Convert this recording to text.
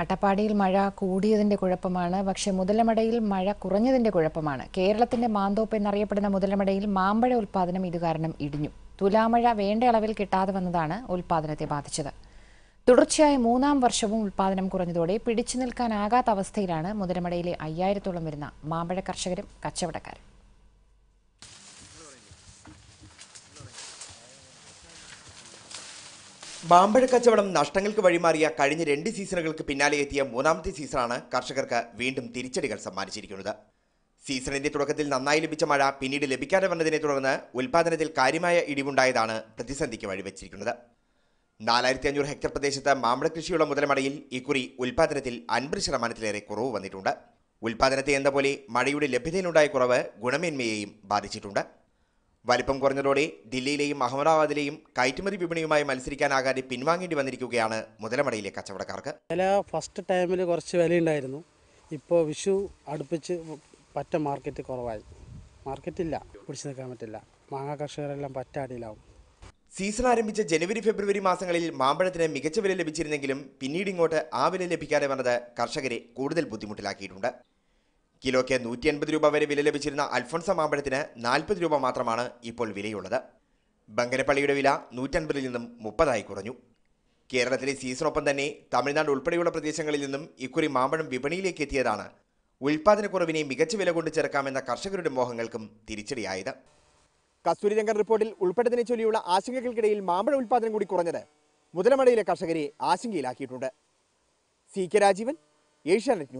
അട്ടപ്പാടിയിൽ മഴ കൂടിയതിന്റെ കുഴപ്പമാണ്. പക്ഷേ മുതലമടയിൽ മഴ കുറഞ്ഞതിന്റെ കുഴപ്പമാണ്. കേരളത്തിന്റെ മാന്തോപ്പ് എന്നറിയപ്പെടുന്ന മുതലമടയിൽ മാമ്പഴ ഉൽപ്പാദനം ഇതുകാരണം ഇടിഞ്ഞു. തുലാമഴ വേണ്ട അളവിൽ കിട്ടാതെ വന്നതാണ് ഉൽപ്പാദനത്തെ ബാധിച്ചത്. തുടർച്ചയായ മൂന്നാം വർഷവും ഉൽപ്പാദനം കുറഞ്ഞതോടെ പിടിച്ചു നിൽക്കാനാകാത്ത അവസ്ഥയിലാണ് മുതലമടയിലെ അയ്യായിരത്തോളം വരുന്ന മാമ്പഴ കർഷകരും കച്ചവടക്കാരും. മാമ്പഴ കച്ചവടം നഷ്ടങ്ങൾക്ക് വഴിമാറിയ കഴിഞ്ഞ രണ്ട് സീസണുകൾക്ക് പിന്നാലെ എത്തിയ മൂന്നാമത്തെ സീസണാണ് കർഷകർക്ക് വീണ്ടും തിരിച്ചടികൾ സമ്മാനിച്ചിരിക്കുന്നത്. സീസണിന്റെ തുടക്കത്തിൽ നന്നായി ലഭിച്ച മഴ പിന്നീട് ലഭിക്കാതെ വന്നതിനെ തുടർന്ന് ഉൽപാദനത്തിൽ കാര്യമായ ഇടിവുണ്ടായതാണ് പ്രതിസന്ധിക്ക് വഴിവെച്ചിരിക്കുന്നത്. നാലായിരത്തി അഞ്ഞൂറ് ഹെക്ടർ പ്രദേശത്ത് മാമ്പഴ കൃഷിയുള്ള മുതലമടയിൽ ഇക്കുറി ഉൽപാദനത്തിൽ അൻപത് ശതമാനത്തിലേറെ കുറവ് വന്നിട്ടുണ്ട്. ഉൽപാദനത്തെ എന്ന പോലെ മഴയുടെ ലഭ്യതയിലുണ്ടായ കുറവ് ഗുണമേന്മയെയും ബാധിച്ചിട്ടുണ്ട്. വലിപ്പം കുറഞ്ഞതോടെ ദില്ലിയിലെയും അഹമ്മദാബാദിലെയും കയറ്റുമതി വിപണിയുമായി മത്സരിക്കാനാകാതെ പിൻവാങ്ങേണ്ടി വന്നിരിക്കുകയാണ് മുതലമടയിലെ കച്ചവടക്കാർക്ക്. വില ഫസ്റ്റ് ടൈമിൽ കുറച്ച് വിലയുണ്ടായിരുന്നു. ഇപ്പോൾ വിഷു അടുപ്പിച്ച് പറ്റ മാർക്കറ്റ് കുറവായി. മാർക്കറ്റില്ല പിടിച്ചു നിൽക്കാൻ പറ്റില്ല. മാങ്ങ കർഷകരെല്ലാം പറ്റ അടിയിലാവും. സീസൺ ആരംഭിച്ച ജനുവരി ഫെബ്രുവരി മാസങ്ങളിൽ മാമ്പഴത്തിന് മികച്ച വില ലഭിച്ചിരുന്നെങ്കിലും പിന്നീട് ഇങ്ങോട്ട് ആ വില ലഭിക്കാതെ വന്നത് കർഷകരെ കൂടുതൽ ബുദ്ധിമുട്ടിലാക്കിയിട്ടുണ്ട്. കിലോയ്ക്ക് നൂറ്റി അൻപത് രൂപ വരെ വില ലഭിച്ചിരുന്ന അൽഫോൺസ മാമ്പഴത്തിന് നാൽപ്പത് രൂപ മാത്രമാണ് ഇപ്പോൾ വിലയുള്ളത്. ബങ്കനപ്പള്ളിയുടെ വില നൂറ്റൻപതിൽ നിന്നും മുപ്പതായി കുറഞ്ഞു. കേരളത്തിലെ സീസണൊപ്പം തന്നെ തമിഴ്നാട് ഉൾപ്പെടെയുള്ള പ്രദേശങ്ങളിൽ നിന്നും ഇക്കുറി മാമ്പഴം വിപണിയിലേക്ക് എത്തിയതാണ് ഉൽപാദനക്കുറവിനെ മികച്ച വില കൊണ്ട് ചേർക്കാമെന്ന കർഷകരുടെ മോഹങ്ങൾക്കും തിരിച്ചടിയായത്. കസ്തൂരിരംഗൻ റിപ്പോർട്ടിൽ ഉൾപ്പെട്ടതിനെ ചൊല്ലിയുള്ള ആശങ്കകൾക്കിടയിൽ മാമ്പഴ ഉൽപാദനം കൂടി കുറഞ്ഞത് മുതലമടയിലെ കർഷകരെ ആശങ്കയിലാക്കിയിട്ടുണ്ട്. C K Rajeevan Asianet